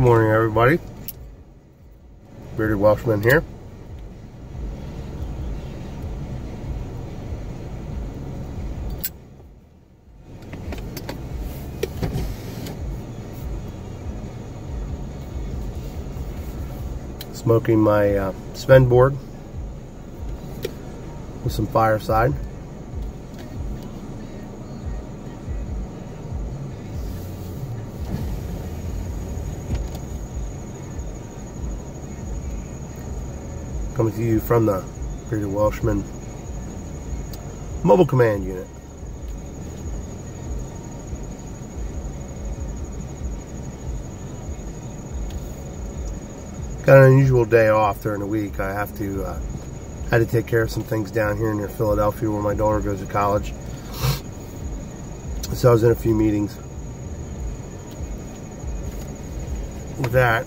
Good morning, everybody. Bearded Welshman here. Smoking my uh, board with some fireside. Coming to you from the Bearded Welshman Mobile Command Unit. Got an unusual day off during the week. I have to uh, had to take care of some things down here near Philadelphia where my daughter goes to college. So I was in a few meetings. With that,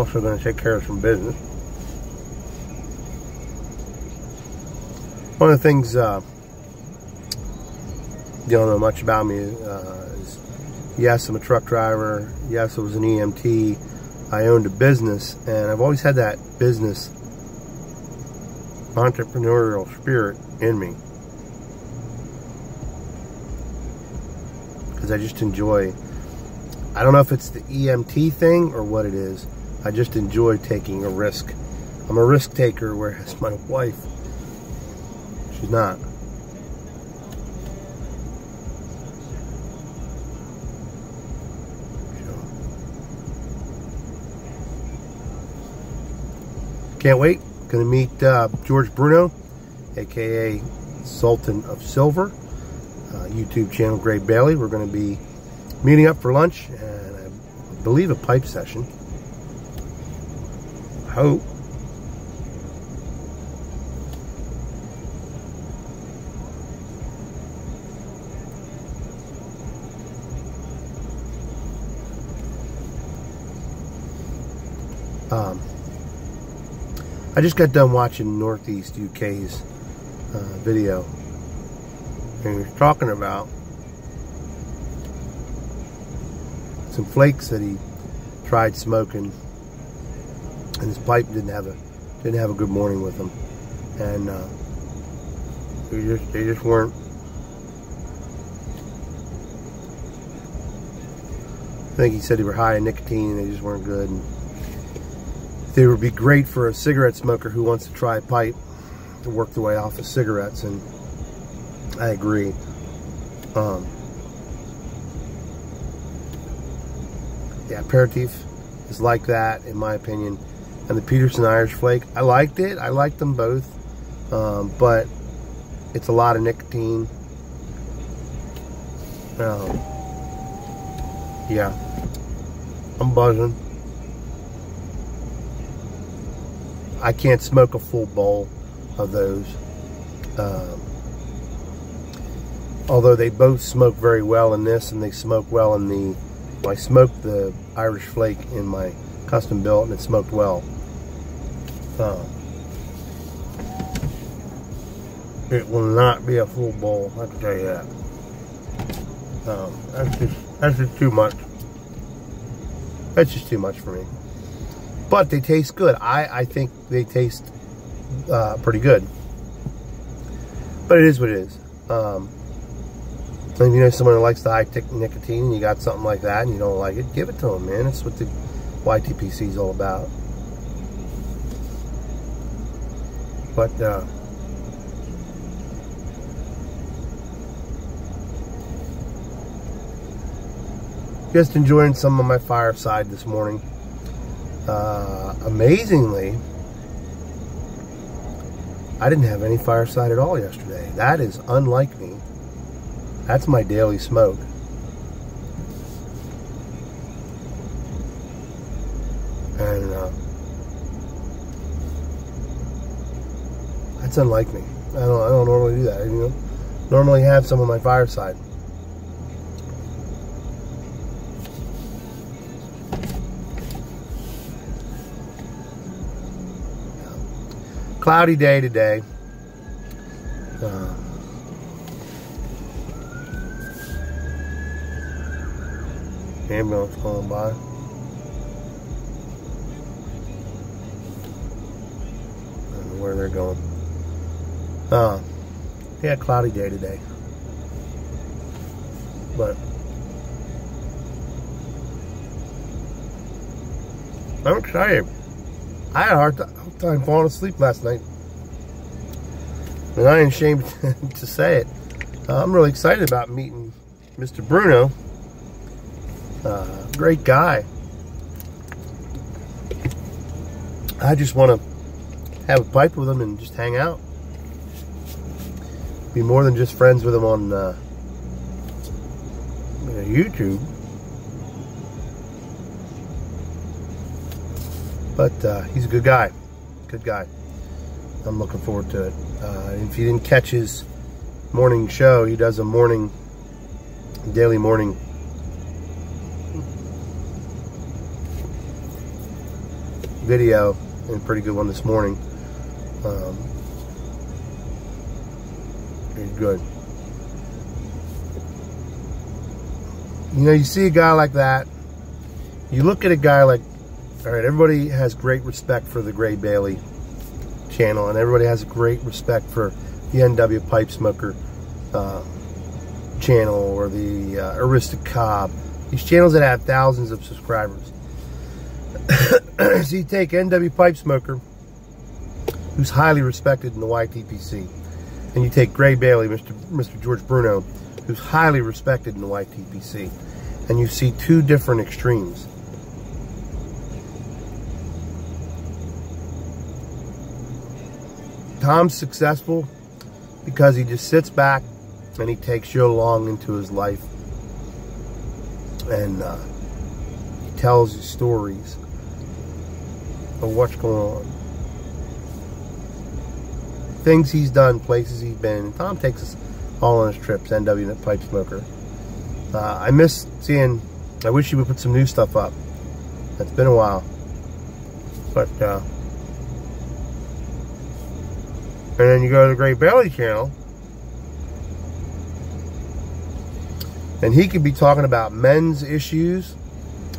also going to take care of some business. One of the things uh, you don't know much about me uh, is, yes, I'm a truck driver. Yes, I was an EMT. I owned a business, and I've always had that business entrepreneurial spirit in me. Because I just enjoy, I don't know if it's the EMT thing or what it is, I just enjoy taking a risk. I'm a risk taker, whereas my wife, she's not. Can't wait. Going to meet uh, George Bruno, aka Sultan of Silver, uh, YouTube channel Greg Bailey. We're going to be meeting up for lunch and I believe a pipe session hope. Um, I just got done watching Northeast UK's uh, video, and he was talking about some flakes that he tried smoking and his pipe didn't have a didn't have a good morning with him, and uh, they just they just weren't. I think he said they were high in nicotine and they just weren't good. And they would be great for a cigarette smoker who wants to try a pipe to work the way off of cigarettes, and I agree. Um, yeah, aperitif is like that, in my opinion and the Peterson Irish Flake. I liked it. I liked them both. Um, but it's a lot of nicotine. Um, yeah. I'm buzzing. I can't smoke a full bowl of those. Um, although they both smoke very well in this and they smoke well in the I smoked the Irish Flake in my custom built and it smoked well. It will not be a full bowl, I can tell you that. Um, that's just that's just too much. That's just too much for me. But they taste good. I, I think they taste uh, pretty good. But it is what it is. Um, if you know someone who likes the high nicotine and you got something like that and you don't like it, give it to them, man. It's what the YTPC is all about. But uh, just enjoying some of my fireside this morning. Uh, amazingly, I didn't have any fireside at all yesterday. That is unlike me. That's my daily smoke. That's unlike me. I don't, I don't normally do that. I you know, normally have some on my fireside. Cloudy day today. Uh, ambulance going by. I don't know where they're going. Uh, yeah, cloudy day today. But I'm excited. I had a hard time falling asleep last night. And I ain't ashamed to say it. Uh, I'm really excited about meeting Mr. Bruno. Uh, great guy. I just want to have a pipe with him and just hang out. Be more than just friends with him on uh, YouTube. But uh, he's a good guy. Good guy. I'm looking forward to it. Uh, if you didn't catch his morning show, he does a morning, daily morning video, and pretty good one this morning. Um, good. You know, you see a guy like that, you look at a guy like all right, everybody has great respect for the Gray Bailey channel, and everybody has a great respect for the NW Pipe Smoker uh, channel or the uh, Arista Cobb. These channels that have thousands of subscribers. so you take NW Pipe Smoker, who's highly respected in the YTPC, and you take Gray Bailey, Mr. Mr. George Bruno, who's highly respected in the YTPC, and you see two different extremes. Tom's successful because he just sits back and he takes you along into his life and uh, he tells you stories of what's going on. Things he's done, places he's been. Tom takes us all on his trips, NW Pipe Smoker. Uh, I miss seeing, I wish he would put some new stuff up. It's been a while. But, uh, and then you go to the Great Bailey channel. And he could be talking about men's issues,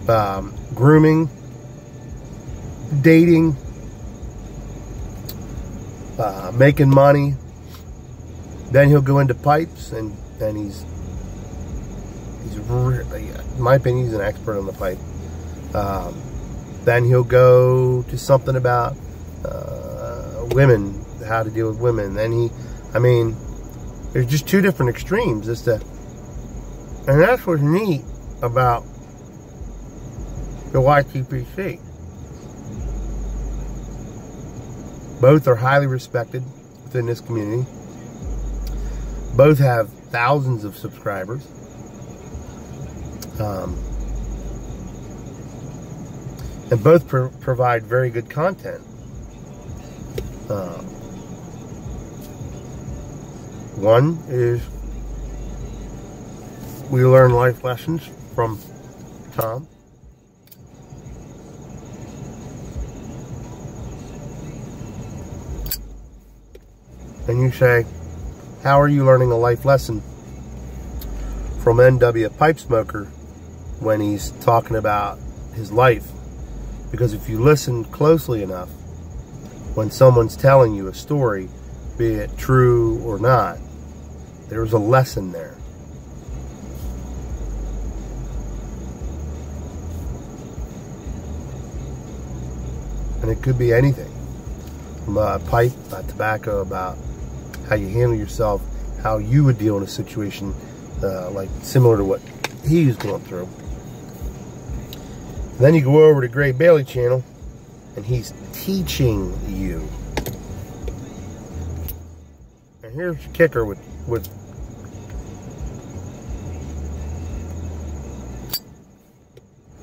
um, grooming, dating, uh, making money. Then he'll go into pipes, and then he's he's really, in my opinion, he's an expert on the pipe. Um, then he'll go to something about uh, women how to deal with women. Then he, I mean, there's just two different extremes as to, and that's what's neat about the YTPC. Both are highly respected within this community. Both have thousands of subscribers. Um, and both pro provide very good content. Um, one is we learn life lessons from Tom. And you say, how are you learning a life lesson from NW Pipe Smoker when he's talking about his life? Because if you listen closely enough, when someone's telling you a story, be it true or not, there's a lesson there. And it could be anything from a pipe, a tobacco, about how you handle yourself, how you would deal in a situation uh, like similar to what he's going through. And then you go over to Gray Bailey channel and he's teaching you. And here's the kicker with, with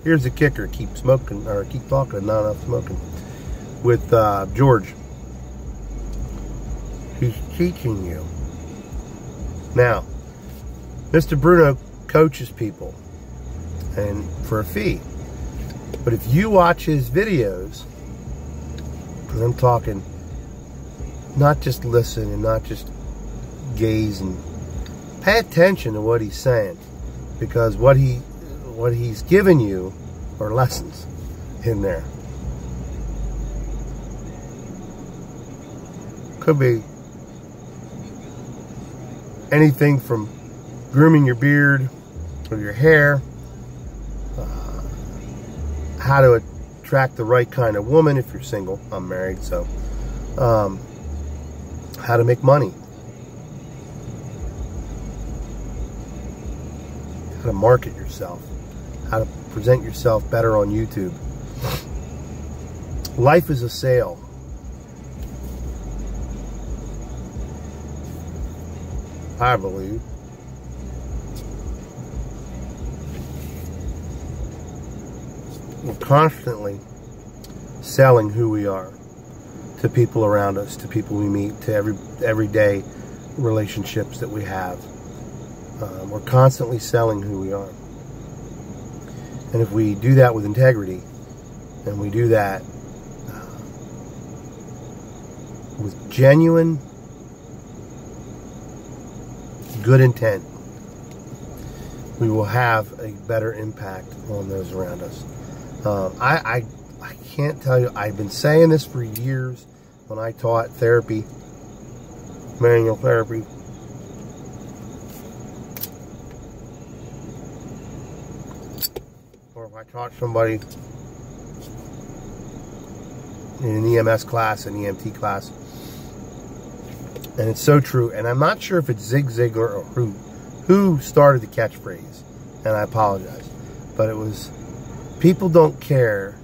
Here's the kicker. Keep smoking, or keep talking, not enough smoking. With uh, George. He's teaching you. Now, Mr. Bruno coaches people. And for a fee. But if you watch his videos, and I'm talking not just listen and not just gaze and pay attention to what he's saying. Because what he what he's given you are lessons in there. Could be anything from grooming your beard or your hair, uh, how to attract the right kind of woman if you're single. I'm married, so um, how to make money, how to market yourself, how to present yourself better on YouTube. Life is a sale. I believe. We're constantly selling who we are to people around us, to people we meet, to every everyday relationships that we have. Um, we're constantly selling who we are. And if we do that with integrity, and we do that uh, with genuine good intent, we will have a better impact on those around us. Um, I, I, I can't tell you, I've been saying this for years when I taught therapy, manual therapy. Or if I taught somebody in an EMS class, an EMT class. And it's so true. And I'm not sure if it's Zig Ziglar or who, who started the catchphrase. And I apologize. But it was People don't care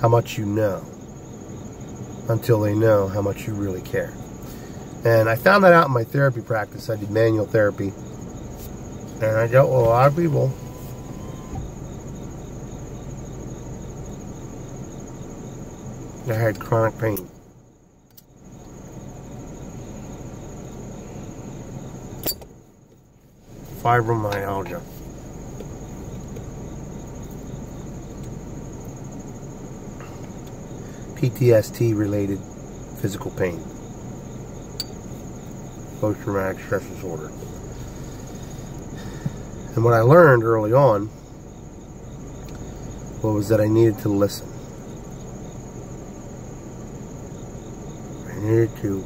how much you know until they know how much you really care. And I found that out in my therapy practice. I did manual therapy. And I dealt with a lot of people. that had chronic pain. Fibromyalgia. PTSD related physical pain. Post traumatic stress disorder. And what I learned early on was that I needed to listen. I needed to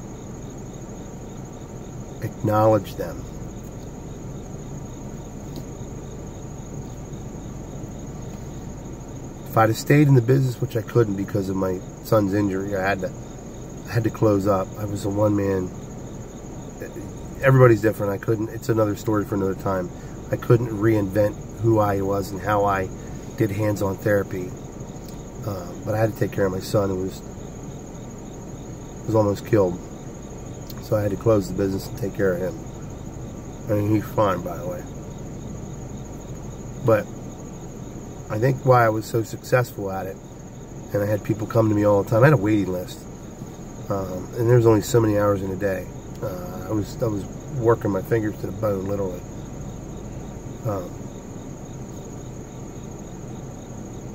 acknowledge them I'd have stayed in the business, which I couldn't because of my son's injury, I had to I had to close up. I was a one man. Everybody's different. I couldn't. It's another story for another time. I couldn't reinvent who I was and how I did hands-on therapy. Um, but I had to take care of my son, who was was almost killed. So I had to close the business and take care of him. I mean, he's fine, by the way. But I think why I was so successful at it, and I had people come to me all the time. I had a waiting list, um, and there was only so many hours in a day. Uh, I was I was working my fingers to the bone, literally. Um,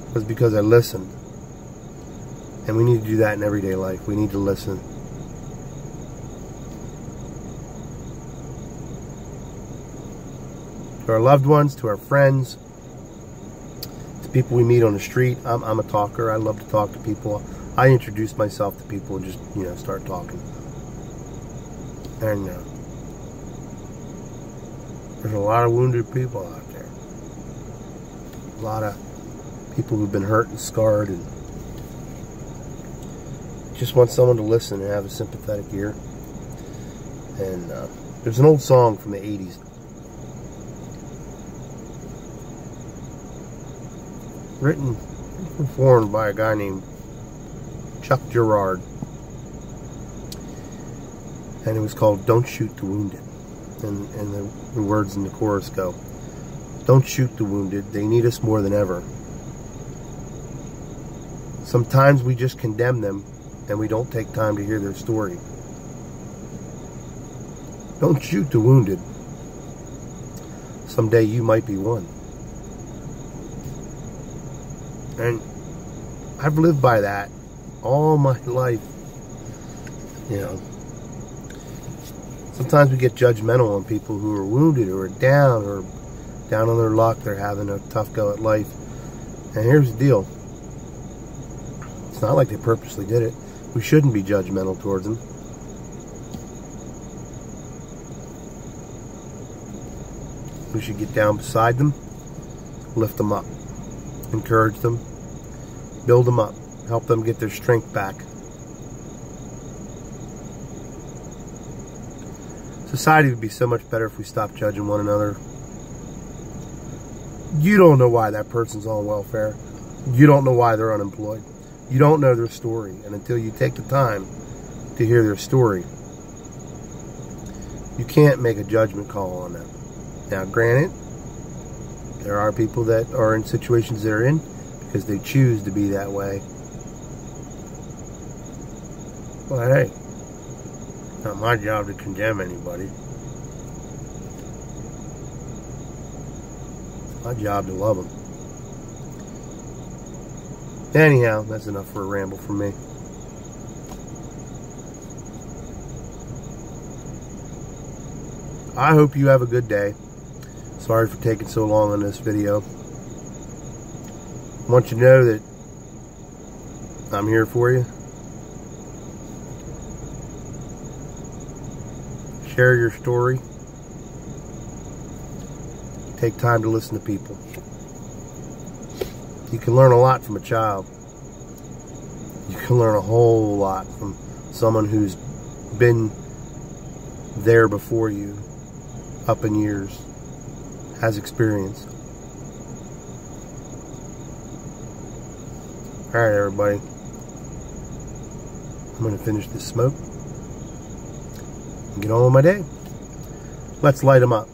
it was because I listened, and we need to do that in everyday life. We need to listen. To our loved ones, to our friends, people we meet on the street. I'm, I'm a talker. I love to talk to people. I introduce myself to people and just, you know, start talking. And uh, there's a lot of wounded people out there. A lot of people who've been hurt and scarred and just want someone to listen and have a sympathetic ear. And uh, there's an old song from the 80s written performed by a guy named Chuck Girard. And it was called Don't Shoot the Wounded. And, and the, the words in the chorus go, Don't shoot the wounded, they need us more than ever. Sometimes we just condemn them and we don't take time to hear their story. Don't shoot the wounded. Someday you might be one. And I've lived by that all my life. You know, sometimes we get judgmental on people who are wounded or down or down on their luck. They're having a tough go at life. And here's the deal. It's not like they purposely did it. We shouldn't be judgmental towards them. We should get down beside them, lift them up, encourage them, build them up, help them get their strength back. Society would be so much better if we stopped judging one another. You don't know why that person's on welfare. You don't know why they're unemployed. You don't know their story. And until you take the time to hear their story, you can't make a judgment call on them. Now, granted, there are people that are in situations they're in because they choose to be that way. But hey, not my job to condemn anybody. It's my job to love them. Anyhow, that's enough for a ramble from me. I hope you have a good day. Sorry for taking so long on this video. I want you to know that I'm here for you. share your story. Take time to listen to people. You can learn a lot from a child. You can learn a whole lot from someone who's been there before you, up in years, has experience. All right, everybody. I'm going to finish this smoke and get on with my day. Let's light them up.